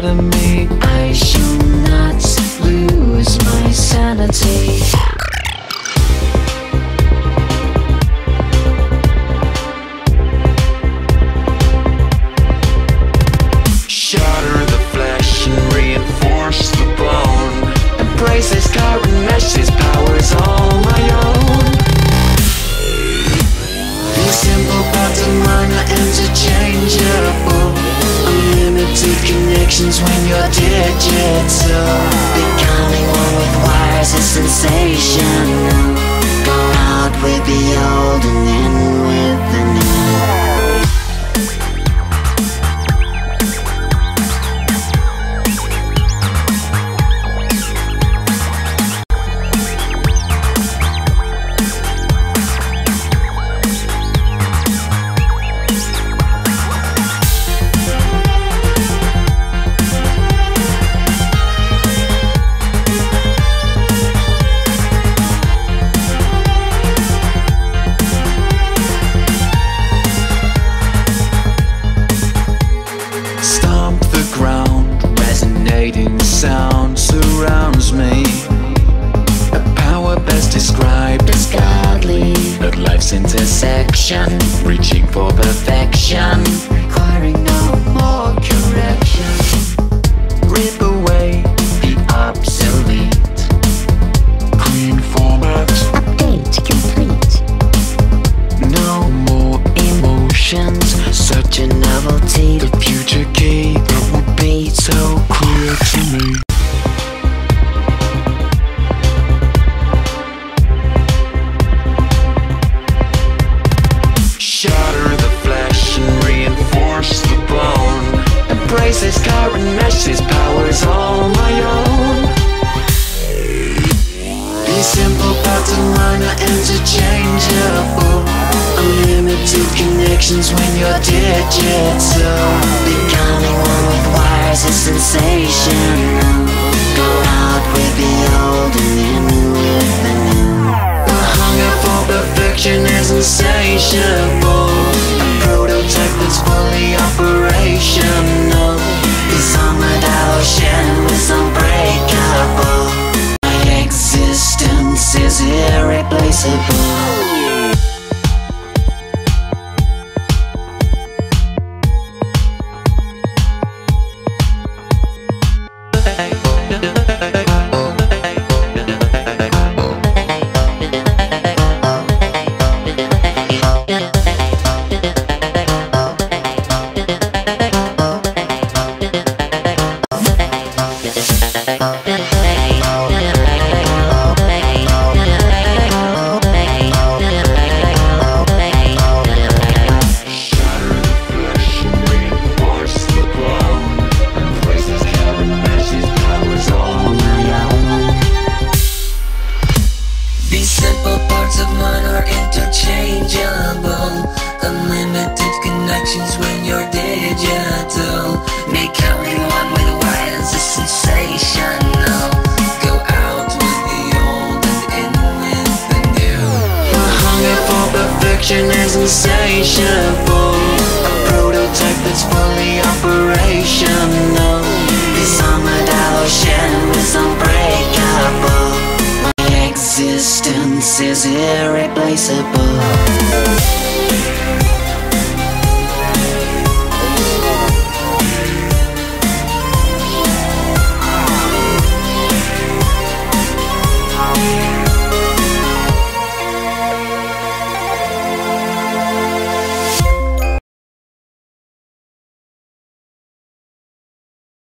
part of me resonating sound surrounds me. A power best described as godly. At life's intersection, reaching for perfection, connections when you're digital Becoming one with wires is sensational Go out with the old and in with the new. The hunger for perfection is insatiable. A prototype that's fully operational. This armored ocean is unbreakable my existence is irreplaceable. Perfection is insatiable. A prototype that's fully operational. This armored ocean is unbreakable. My existence is irreplaceable.